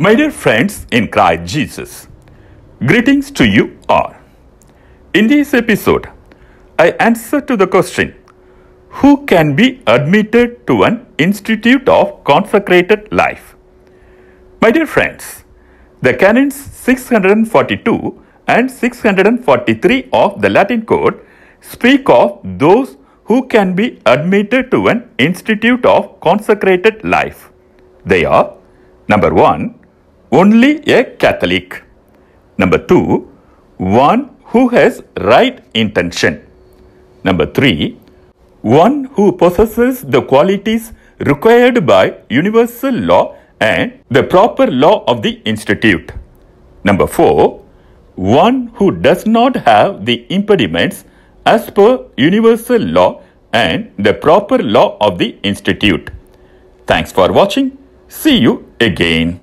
My dear friends in Christ Jesus, greetings to you all. In this episode, I answer to the question Who can be admitted to an institute of consecrated life? My dear friends, the canons 642 and 643 of the Latin Code speak of those who can be admitted to an institute of consecrated life. They are number one, only a Catholic. Number two, one who has right intention. Number three, one who possesses the qualities required by universal law and the proper law of the institute. Number four, one who does not have the impediments as per universal law and the proper law of the institute. Thanks for watching. See you again.